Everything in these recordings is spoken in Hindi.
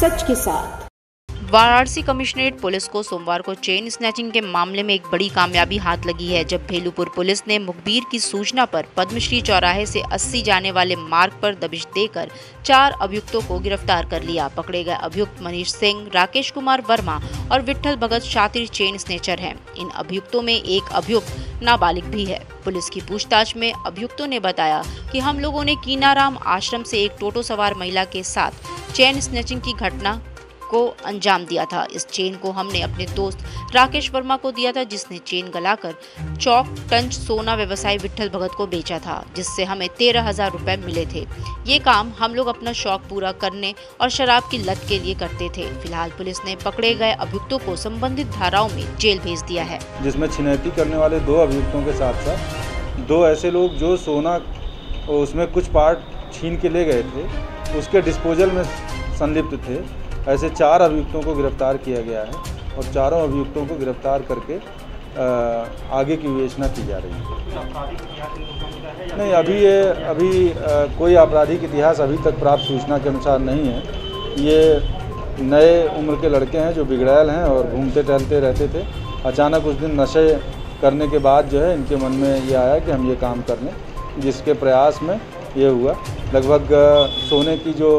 सच के साथ। वाराणसी कमिश्नरेट पुलिस को सोमवार को चेन स्नैचिंग के मामले में एक बड़ी कामयाबी हाथ लगी है, जब भेलूपुर पुलिस ने मुखबीर की सूचना पर पद्मश्री चौराहे से 80 जाने वाले मार्ग पर दबिश देकर चार अभियुक्तों को गिरफ़्तार कर लिया। पकड़े गए अभियुक्त मनीष सिंह, राकेश कुमार वर्मा और विठल भगत शातिर चेन स्नेचर हैं। इन अभियुक्तों में एक अभियुक्त नाबालिग भी है। पुलिस की पूछताछ में अभियुक्तों ने बताया कि हम लोगों ने कीनाराम आश्रम से एक टोटो सवार महिला के साथ चेन स्नैचिंग की घटना को अंजाम दिया था। इस चेन को हमने अपने दोस्त राकेश वर्मा को दिया था, जिसने चेन गलाकर चौक टंच सोना व्यवसायी विठल भगत को बेचा था, जिससे हमें तेरह हज़ार रुपए मिले थे। ये काम हम लोग अपना शौक पूरा करने और शराब की लत के लिए करते थे। फ़िलहाल पुलिस ने पकड़े गए अभियुक्तों को संबंधित धाराओं में जेल भेज दिया है। जिसमें छिनैती करने वाले दो अभियुक्तों के साथ साथ दो ऐसे लोग जो सोना उसमें कुछ पार्ट छीन के ले गए थे, उसके डिस्पोजल में संलिप्त थे। ऐसे चार अभियुक्तों को गिरफ़्तार किया गया है और चारों अभियुक्तों को गिरफ़्तार करके आगे की विवेचना की जा रही है। नहीं, अभी ये, अभी कोई आपराधिक इतिहास अभी तक प्राप्त सूचना के अनुसार नहीं है। ये नए उम्र के लड़के हैं जो बिगड़ैल हैं और घूमते टहलते रहते थे। अचानक उस दिन नशे करने के बाद जो है इनके मन में ये आया कि हम ये काम कर लें, जिसके प्रयास में ये हुआ। लगभग सोने की जो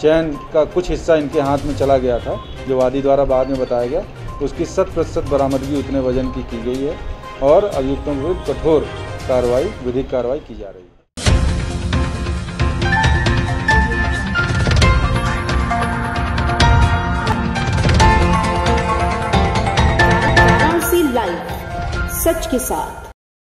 चैन का कुछ हिस्सा इनके हाथ में चला गया था, जो वादी द्वारा बाद में बताया गया, उसकी शत प्रतिशत बरामदगी उतने वज़न की की गई है और अभियुक्तों के विरुद्ध कठोर कार्रवाई, विधिक कार्रवाई की जा रही है। सच के साथ।